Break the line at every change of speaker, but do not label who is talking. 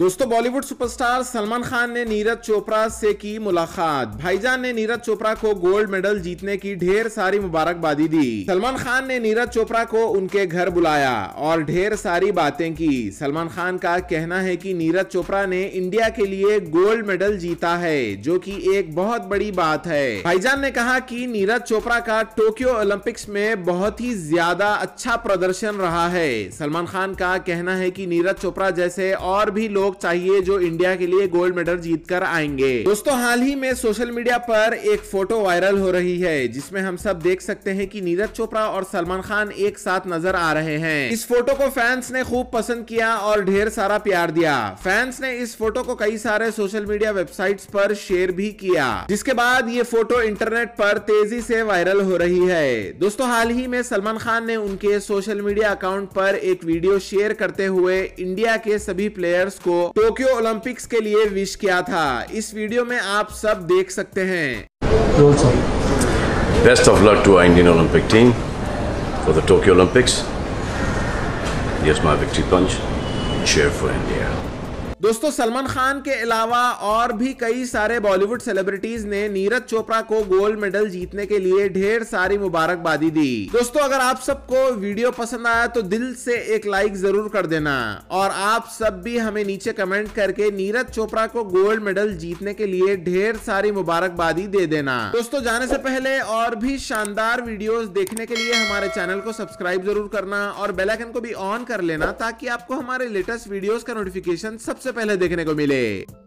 दोस्तों, बॉलीवुड सुपरस्टार सलमान खान ने नीरज चोपड़ा से की मुलाकात। भाईजान ने नीरज चोपड़ा को गोल्ड मेडल जीतने की ढेर सारी मुबारकबादी दी। सलमान खान ने नीरज चोपड़ा को उनके घर बुलाया और ढेर सारी बातें की। सलमान खान का कहना है कि नीरज चोपड़ा ने इंडिया के लिए गोल्ड मेडल जीता है, जो कि एक बहुत बड़ी बात है। भाईजान ने कहा कि नीरज चोपड़ा का टोक्यो ओलंपिक्स में बहुत ही ज़्यादा अच्छा प्रदर्शन रहा है। सलमान खान का कहना है कि नीरज चोपड़ा जैसे और भी लोग लोग चाहिए जो इंडिया के लिए गोल्ड मेडल जीत कर आएँगे। दोस्तों, हाल ही में सोशल मीडिया पर एक फ़ोटो वायरल हो रही है, जिसमें हम सब देख सकते हैं कि नीरज चोपड़ा और सलमान खान एक साथ नज़र आ रहे हैं। इस फ़ोटो को फैंस ने खूब पसंद किया और ढेर सारा प्यार दिया। फैंस ने इस फ़ोटो को कई सारे सोशल मीडिया वेबसाइट्स पर शेयर भी किया, जिसके बाद ये फ़ोटो इंटरनेट पर तेज़ी से वायरल हो रही है। दोस्तों, हाल ही में सलमान खान ने उनके सोशल मीडिया अकाउंट पर एक वीडियो शेयर करते हुए इंडिया के सभी प्लेयर्स को टोक्यो ओलंपिक्स के लिए विश किया था। इस वीडियो में आप सब देख सकते हैं।
Best of luck to Indian Olympic team for the Tokyo Olympics yes my victory punch cheer for India
दोस्तों, सलमान खान के अलावा और भी कई सारे बॉलीवुड सेलिब्रिटीज ने नीरज चोपड़ा को गोल्ड मेडल जीतने के लिए ढेर सारी मुबारकबादी दी। दोस्तों, अगर आप सबको वीडियो पसंद आया तो दिल से एक लाइक ज़रूर कर देना। और आप सब भी हमें नीचे कमेंट करके नीरज चोपड़ा को गोल्ड मेडल जीतने के लिए ढेर सारी मुबारकबादी दे देना। दोस्तों, जाने से पहले और भी शानदार वीडियो देखने के लिए हमारे चैनल को सब्सक्राइब ज़रूर करना और बेलाइकन को भी ऑन कर लेना ताकि आपको हमारे लेटेस्ट वीडियोस का नोटिफिकेशन सबसे पहले देखने को मिले